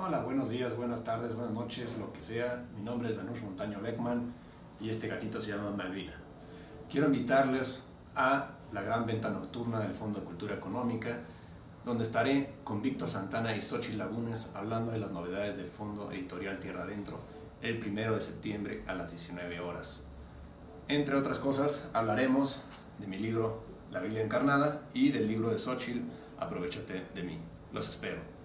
Hola, buenos días, buenas tardes, buenas noches, lo que sea. Mi nombre es Danush Montaño Beckman y este gatito se llama Malvina. Quiero invitarles a la gran venta nocturna del Fondo de Cultura Económica, donde estaré con Víctor Santana y Xochitl Lagunes hablando de las novedades del Fondo Editorial Tierra Adentro el primero de septiembre a las 19 horas. Entre otras cosas, hablaremos de mi libro La Biblia Encarnada y del libro de Xochitl Aprovechate de mí. Los espero.